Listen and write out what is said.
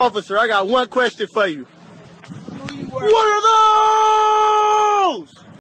Officer, I got one question for you. What